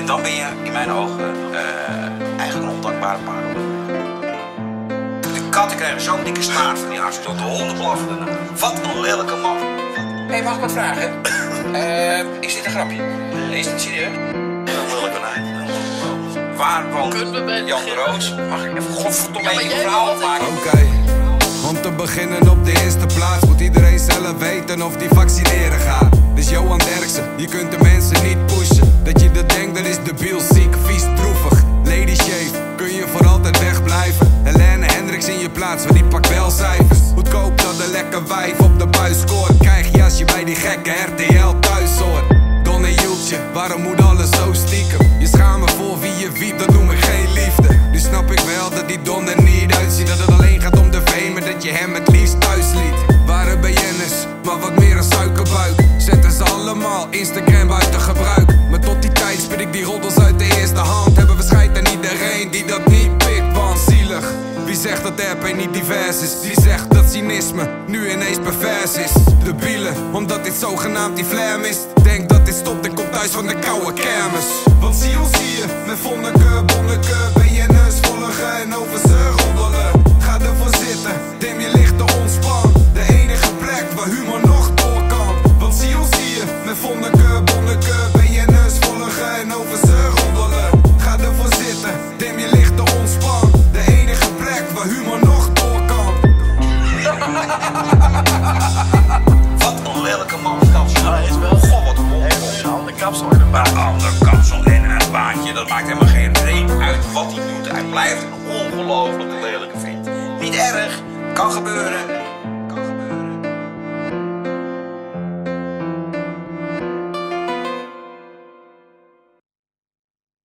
En dan ben je in mijn ogen eh, eigenlijk een ondankbare parel. De katten krijgen zo'n dikke staart van die arts tot de honden blaffen. Wat een lelijke man. Hé, hey, mag ik wat vragen? Eh, is dit een grapje? Is dit serieus? Waar woont Kunnen we bij Jan de? Roos? Mag ik even godverdomme Ja, een verhaal maken? Oké, om te beginnen op de eerste plaats moet iedereen zelf weten of die vaccineren gaat. Dus Johan Derksen, je kunt de mensen niet pushen. Dat je dat buis scoort. Krijg je als je bij die gekke RTL thuis hoort. Don en Jultje, waarom moet alles zo stiekem? Je schaamt me voor wie je wiept, dat noem ik geen liefde. Nu snap ik wel dat die Don er niet uitziet. Dat het alleen gaat om de fame, dat je hem het liefst thuis liet. Waren BN'ers, maar wat meer een suikerbuik. Dat RP niet divers is? Wie zegt dat cynisme nu ineens pervers is? De bielen, omdat dit zogenaamd die flair mist. Denk dat dit stopt en komt thuis van de koude kermis. Want zie ons hier, met Vonneke, Bonneke, BN'ers volgen en over Wat een lelijke man kapsel. Is wel. God, wat een andere kapsel in een baan. Een ander kapsel en een baantje, dat maakt helemaal geen reet uit wat hij doet. Hij blijft een ongelooflijk lelijke vent. Niet erg, kan gebeuren.